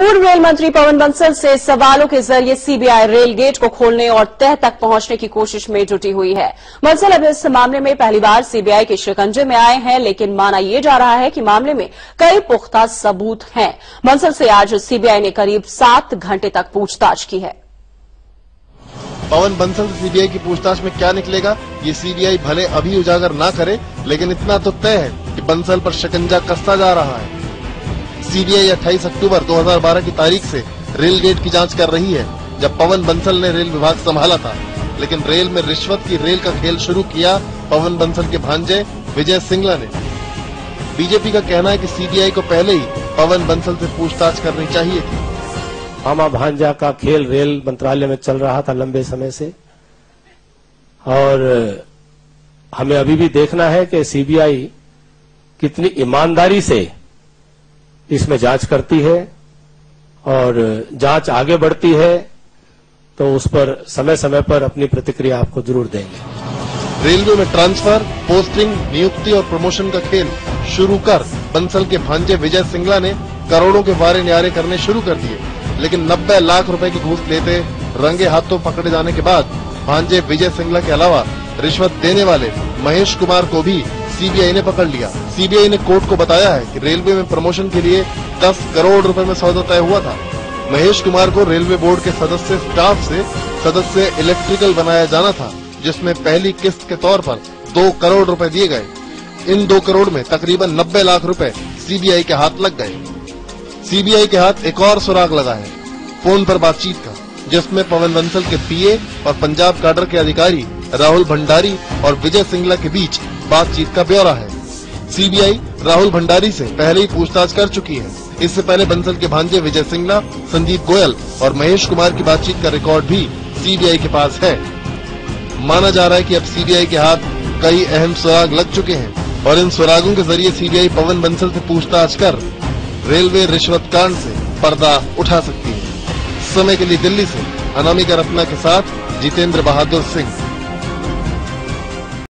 पूर्व रेल मंत्री पवन बंसल से सवालों के ज़रिए सीबीआई रेल गेट को खोलने और तह तक पहुँचने की कोशिश में जुटी हुई है। बंसल अब इस मामले में पहली बार सीबीआई के शिकंजे में आए हैं, लेकिन माना यह जा रहा है कि मामले में कई पुख्ता सबूत हैं। बंसल से आज सीबीआई ने करीब सात घंटे तक पूछताछ की है। पवन बंसल से सीबीआई की पूछताछ में क्या निकलेगा? ये सीबीआई भले अभी उजागर न करे, लेकिन इतना तो तय है कि बंसल पर शिकंजा कसता जा रहा है। सीबीआई 28 अक्टूबर 2012 की तारीख से रेल गेट की जाँच कर रही है, जब पवन बंसल ने रेल विभाग संभाला था। लेकिन रेल में रिश्वत की रेल का खेल शुरू किया पवन बंसल के भांजे विजय सिंगला ने। बीजेपी का कहना है कि सीबीआई को पहले ही पवन बंसल से पूछताछ करनी चाहिए थी। मामा भांजा का खेल रेल मंत्रालय में चल रहा था लंबे समय से। और हमें अभी भी देखना है कि सीबीआई कितनी ईमानदारी से इसमें जाँच करती है और जाँच आगे बढ़ती है तो उस पर समय समय पर अपनी प्रतिक्रिया आपको ज़रूर देंगे। रेलवे में ट्रांसफ़र, पोस्टिंग, नियुक्ति और प्रमोशन का खेल शुरू कर बंसल के भांजे विजय सिंगला ने करोड़ों के वारे न्यारे करने शुरू कर दिए। लेकिन 90 लाख रुपए की घूस लेते, रंगे हाथों पकड़े जाने के बाद भांजे विजय सिंगला के अलावा रिश्वत देने वाले महेश कुमार को भी सीबीआई ने पकड़ लिया। सीबीआई ने कोर्ट को बताया है कि रेलवे में प्रमोशन के लिए 10 करोड़ रुपए में सौदा तय हुआ था। महेश कुमार को रेलवे बोर्ड के सदस्य स्टाफ से सदस्य इलेक्ट्रिकल बनाया जाना था, जिसमें पहली किस्त के तौर पर दो करोड़ रुपए दिए गए। इन दो करोड़ में तकरीबन नब्बे लाख रुपए सीबीआई के हाथ लग गए। सीबीआई के हाथ एक और सुराग लगा है, फ़ोन पर बातचीत का, जिसमें पवन बंसल के पीए और पंजाब काडर के अधिकारी राहुल भंडारी और विजय सिंगला के बीच बातचीत का ब्यौरा है। सीबीआई राहुल भंडारी से पहले ही पूछताछ कर चुकी है। इससे पहले बंसल के भांजे विजय सिंगला, संदीप गोयल और महेश कुमार की बातचीत का रिकॉर्ड भी सीबीआई के पास है। माना जा रहा है कि अब सीबीआई के हाथ कई अहम सुराग लग चुके हैं और इन सुरागों के ज़रिए सीबीआई पवन बंसल से पूछताछ कर रेलवे रिश्वत कांड से पर्दा उठा सकती है। समय के लिए दिल्ली से अनामिका रत्ना के साथ जितेंद्र बहादुर सिंह।